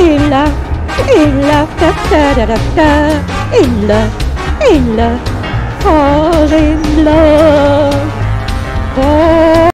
in love, in love, da da da da da, in love, in love, fall in love.